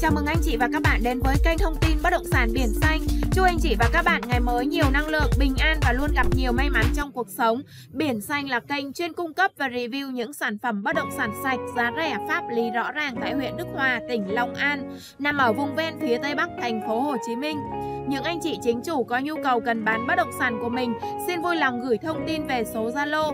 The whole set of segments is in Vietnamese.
Chào mừng anh chị và các bạn đến với kênh thông tin bất động sản Biển Xanh. Chúc anh chị và các bạn ngày mới nhiều năng lượng, bình an và luôn gặp nhiều may mắn trong cuộc sống. Biển Xanh là kênh chuyên cung cấp và review những sản phẩm bất động sản sạch, giá rẻ, pháp lý rõ ràng tại huyện Đức Hòa, tỉnh Long An, nằm ở vùng ven phía Tây Bắc thành phố Hồ Chí Minh. Những anh chị chính chủ có nhu cầu cần bán bất động sản của mình, xin vui lòng gửi thông tin về số Zalo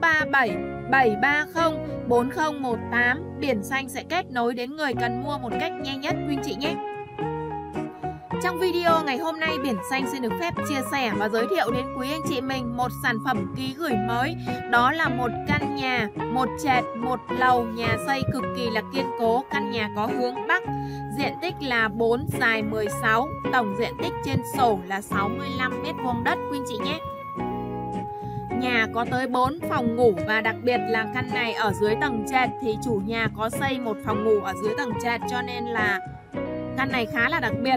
037 730 4018. Biển xanh sẽ kết nối đến người cần mua một cách nhanh nhất quý anh chị nhé. Trong video ngày hôm nay Biển Xanh xin được phép chia sẻ và giới thiệu đến quý anh chị mình một sản phẩm ký gửi mới Đó là một căn nhà, một trệt, một lầu, nhà xây cực kỳ là kiên cố Căn nhà có hướng Bắc, diện tích là 4, dài 16 Tổng diện tích trên sổ là 65 mét vuông đất quý anh chị nhé Nhà có tới 4 phòng ngủ và đặc biệt là căn này ở dưới tầng trệt thì chủ nhà có xây một phòng ngủ ở dưới tầng trệt cho nên là căn này khá là đặc biệt.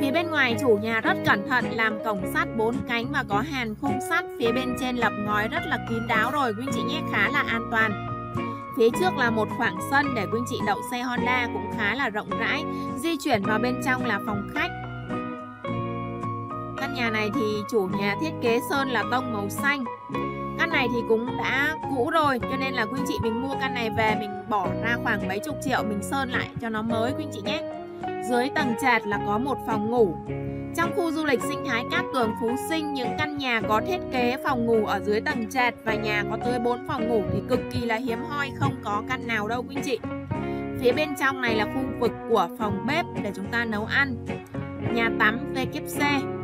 Phía bên ngoài chủ nhà rất cẩn thận, làm cổng sắt 4 cánh và có hàn khung sắt phía bên trên lập ngói rất là kín đáo rồi, quý anh chị nhé, khá là an toàn. Phía trước là một khoảng sân để quý anh chị đậu xe Honda cũng khá là rộng rãi. Di chuyển vào bên trong là phòng khách Căn nhà này thì chủ nhà thiết kế sơn là tông màu xanh Căn này thì cũng đã cũ rồi Cho nên là quý anh chị mình mua căn này về Mình bỏ ra khoảng mấy chục triệu Mình sơn lại cho nó mới quý anh chị nhé Dưới tầng trệt là có một phòng ngủ trong khu du lịch sinh thái Cát Tường Phú Sinh, những căn nhà có thiết kế phòng ngủ ở dưới tầng trệt và nhà có tới 4 phòng ngủ thì cực kỳ là hiếm hoi, không có căn nào đâu quý anh chị. Phía bên trong này là khu vực của phòng bếp để chúng ta nấu ăn. Nhà tắm WC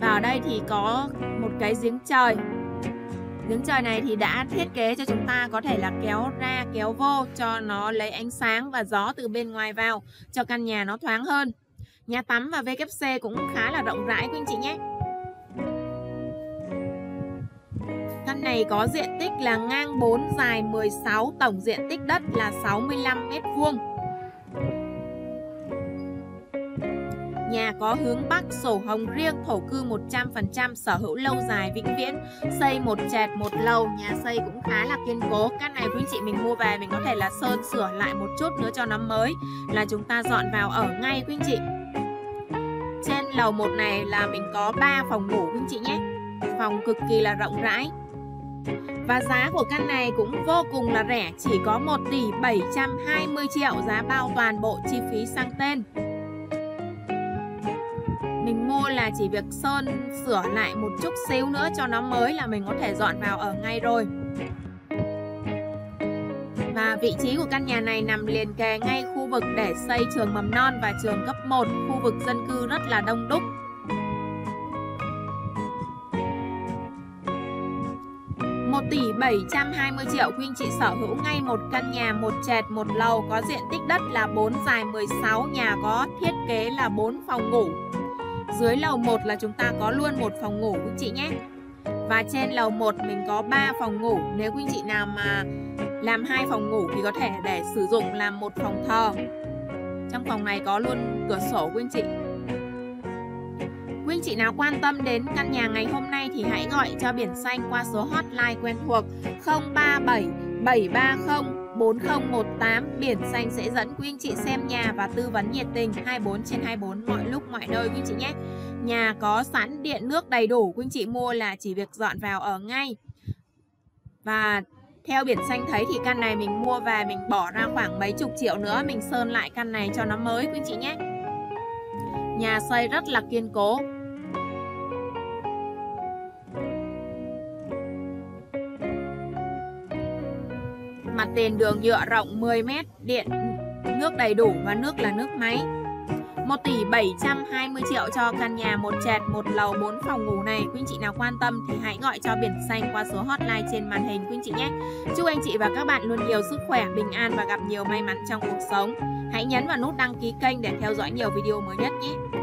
và ở đây thì có một cái giếng trời Giếng trời này thì đã thiết kế cho chúng ta có thể là kéo ra kéo vô cho nó lấy ánh sáng và gió từ bên ngoài vào cho căn nhà nó thoáng hơn. Nhà tắm và WC cũng khá là rộng rãi quý anh chị nhé. Căn này có diện tích là ngang 4 dài 16, tổng diện tích đất là 65 mét vuông. Nhà có hướng Bắc, sổ hồng riêng, thổ cư 100%, sở hữu lâu dài vĩnh viễn, xây một trệt một lầu, nhà xây cũng khá là kiên cố. Căn này quý chị mình mua về mình có thể là sơn sửa lại một chút nữa cho nó mới là chúng ta dọn vào ở ngay quý chị. Trên lầu một này là mình có 3 phòng ngủ quý chị nhé. Phòng cực kỳ là rộng rãi. Và giá của căn này cũng vô cùng là rẻ, chỉ có 1 tỷ 720 triệu giá bao toàn bộ chi phí sang tên là chỉ việc sơn, sửa lại một chút xíu nữa cho nó mới là mình có thể dọn vào ở ngay rồi. Và vị trí của căn nhà này nằm liền kề ngay khu vực để xây trường mầm non và trường cấp 1 khu vực dân cư rất là đông đúc. Một tỷ 720 triệu Quyên chị sở hữu ngay một căn nhà, một trệt, một lầu, có diện tích đất là 4 dài 16 nhà có thiết kế là 4 phòng ngủ dưới lầu 1 là chúng ta có luôn một phòng ngủ, quý chị nhé. Và trên lầu 1 mình có 3 phòng ngủ. Nếu quý chị nào mà làm hai phòng ngủ thì có thể để sử dụng làm một phòng thờ. Trong phòng này có luôn cửa sổ, quý chị. Quý anh chị nào quan tâm đến căn nhà ngày hôm nay thì hãy gọi cho Biển Xanh qua số hotline quen thuộc 037 730 4018 Biển Xanh sẽ dẫn quý anh chị xem nhà và tư vấn nhiệt tình. 24 trên 24 mọi lúc, mọi nơi quý anh chị nhé. Nhà có sẵn điện, nước đầy đủ, quý anh chị mua là chỉ việc dọn vào ở ngay. Và theo Biển Xanh thấy thì căn này mình mua về, mình bỏ ra khoảng mấy chục triệu nữa, Mình sơn lại căn này cho nó mới, quý anh chị nhé. Nhà xây rất là kiên cố. Mặt tiền đường nhựa rộng 10m, điện nước đầy đủ và nước là nước máy 1 tỷ 720 triệu cho căn nhà một trệt, một lầu, 4 phòng ngủ này. Quý anh chị nào quan tâm thì hãy gọi cho Biển Xanh qua số hotline trên màn hình quý anh chị nhé. Chúc anh chị và các bạn luôn nhiều sức khỏe, bình an và gặp nhiều may mắn trong cuộc sống. Hãy nhấn vào nút đăng ký kênh để theo dõi nhiều video mới nhất nhé.